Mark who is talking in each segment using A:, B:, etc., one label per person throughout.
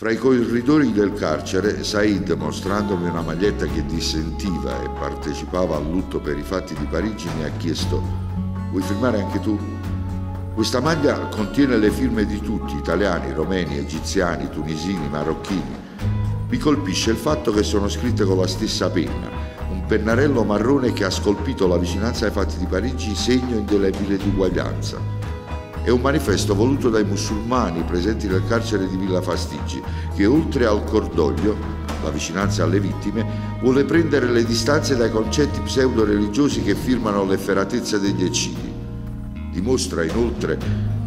A: Fra i corridori del carcere, Said, mostrandomi una maglietta che dissentiva e partecipava al lutto per i fatti di Parigi, mi ha chiesto: Vuoi firmare anche tu? Questa maglia contiene le firme di tutti, italiani, romeni, egiziani, tunisini, marocchini. Mi colpisce il fatto che sono scritte con la stessa penna, un pennarello marrone che ha scolpito la vicinanza ai fatti di Parigi segno indelebile di uguaglianza. È un manifesto voluto dai musulmani presenti nel carcere di Villa Fastigi, che oltre al cordoglio, la vicinanza alle vittime, vuole prendere le distanze dai concetti pseudo-religiosi che firmano l'efferatezza degli eccidi. Dimostra inoltre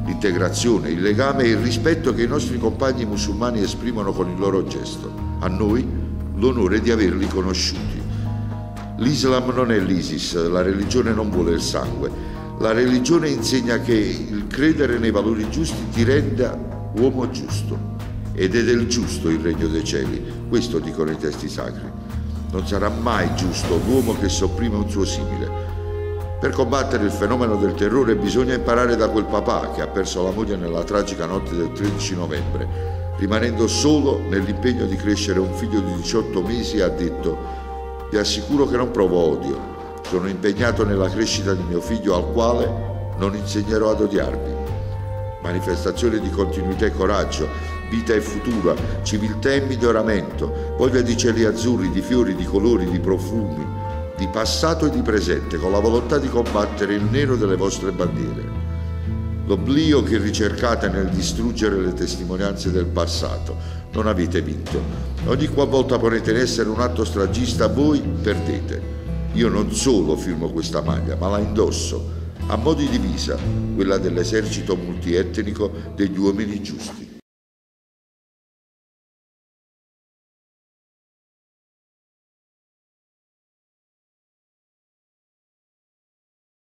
A: l'integrazione, il legame e il rispetto che i nostri compagni musulmani esprimono con il loro gesto. A noi l'onore di averli conosciuti. L'Islam non è l'ISIS, la religione non vuole il sangue, la religione insegna che il credere nei valori giusti ti renda uomo giusto ed è del giusto il regno dei cieli, questo dicono i testi sacri. Non sarà mai giusto l'uomo che sopprime un suo simile. Per combattere il fenomeno del terrore bisogna imparare da quel papà che ha perso la moglie nella tragica notte del 13 novembre. Rimanendo solo nell'impegno di crescere un figlio di 18 mesi ha detto vi assicuro che non provo odio, sono impegnato nella crescita di mio figlio al quale non insegnerò ad odiarmi. Manifestazione di continuità e coraggio, vita e futura, civiltà e miglioramento, voglia di cieli azzurri, di fiori, di colori, di profumi, di passato e di presente, con la volontà di combattere il nero delle vostre bandiere. L'oblio che ricercate nel distruggere le testimonianze del passato. Non avete vinto. Ogni qualvolta ponete in essere un atto stragista, voi perdete. Io non solo firmo questa maglia, ma la indosso a mo' di divisa, quella dell'esercito multietnico degli uomini giusti.